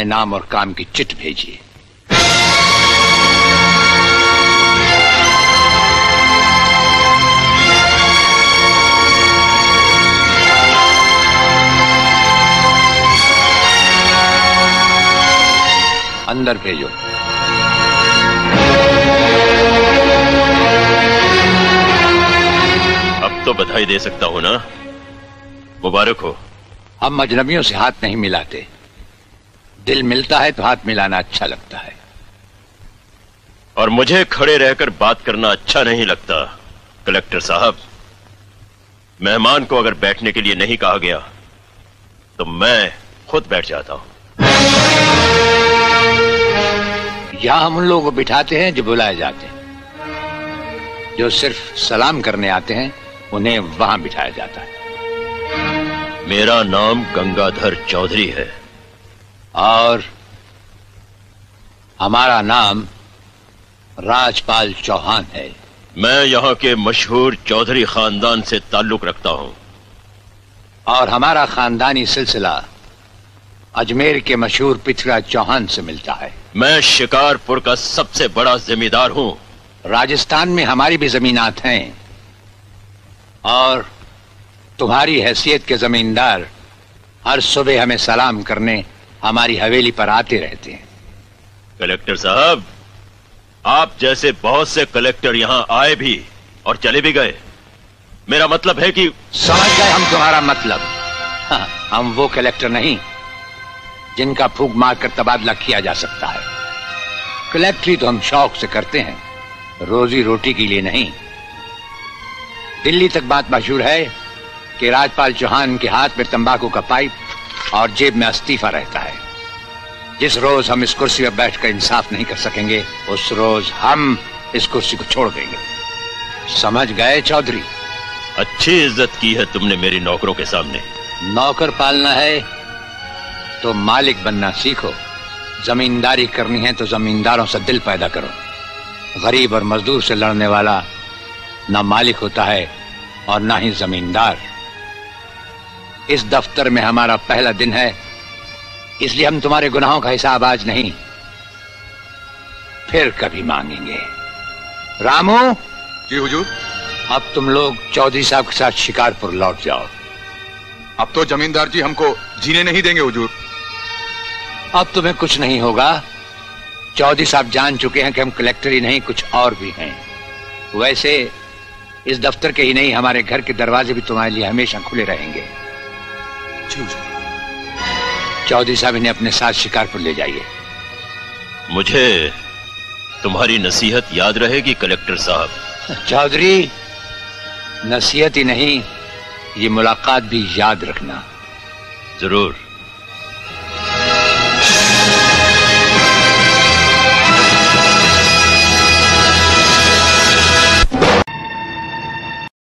अपने नाम और काम की चिट भेजिए। अंदर भेजो। अब तो बधाई दे सकता हूँ ना? मुबारक हो। हम अजनबियों से हाथ नहीं मिलाते। दिल मिलता है तो हाथ मिलाना अच्छा लगता है। और मुझे खड़े रहकर बात करना अच्छा नहीं लगता कलेक्टर साहब। मेहमान को अगर बैठने के लिए नहीं कहा गया तो मैं खुद बैठ जाता हूँ। यहाँ हम उन लोगों को बिठाते हैं जो बुलाए जाते हैं। जो सिर्फ़ सलाम करने आते हैं उन्हें वहाँ बिठाया जाता है। मेरा नाम गंगाधर चौधरी है। और हमारा नाम राजपाल चौहान है। मैं यहाँ के मशहूर चौधरी खानदान से ताल्लुक रखता हूँ। और हमारा खानदानी सिलसिला अजमेर के मशहूर पृथ्वीराज चौहान से मिलता है। मैं शिकारपुर का सबसे बड़ा जमींदार हूँ। राजस्थान में हमारी भी जमीनात हैं और तुम्हारी हैसियत के जमींदार हर सुबह हमें सलाम करने हमारी हवेली पर आते रहते हैं। कलेक्टर साहब आप जैसे बहुत से कलेक्टर यहाँ आए भी और चले भी गए। मेरा मतलब है कि समझ गए हम तुम्हारा मतलब। हाँ, हम वो कलेक्टर नहीं जिनका फूक मारकर तबादला किया जा सकता है। कलेक्टरी तो हम शौक से करते हैं रोजी रोटी के लिए नहीं। दिल्ली तक बात मशहूर है कि राजपाल चौहान के हाथ में तंबाकू का पाइप और जेब में इस्तीफा रहता है। जिस रोज हम इस कुर्सी पर बैठकर इंसाफ नहीं कर सकेंगे उस रोज हम इस कुर्सी को छोड़ देंगे। समझ गए चौधरी? अच्छी इज़्ज़त की है तुमने मेरी नौकरों के सामने। नौकर पालना है तो मालिक बनना सीखो। जमींदारी करनी है तो जमींदारों से दिल पैदा करो। गरीब और मजदूर से लड़ने वाला ना मालिक होता है और ना ही जमींदार। इस दफ्तर में हमारा पहला दिन है इसलिए हम तुम्हारे गुनाहों का हिसाब आज नहीं। फिर कभी मांगेंगे। रामू? जी हुजूर। अब तुम लोग चौधरी साहब के साथ शिकारपुर लौट जाओ। अब तो जमींदार जी हमको जीने नहीं देंगे हुजूर। अब तुम्हें कुछ नहीं होगा। चौधरी साहब जान चुके हैं कि हम कलेक्टर ही नहीं कुछ और भी हैं। वैसे इस दफ्तर के ही नहीं हमारे घर के दरवाजे भी तुम्हारे लिए हमेशा खुले रहेंगे। चौधरी साहब इन्हें अपने साथ शिकारपुर ले जाइए। मुझे तुम्हारी नसीहत याद रहेगी कलेक्टर साहब। चौधरी नसीहत ही नहीं ये मुलाकात भी याद रखना। ज़रूर।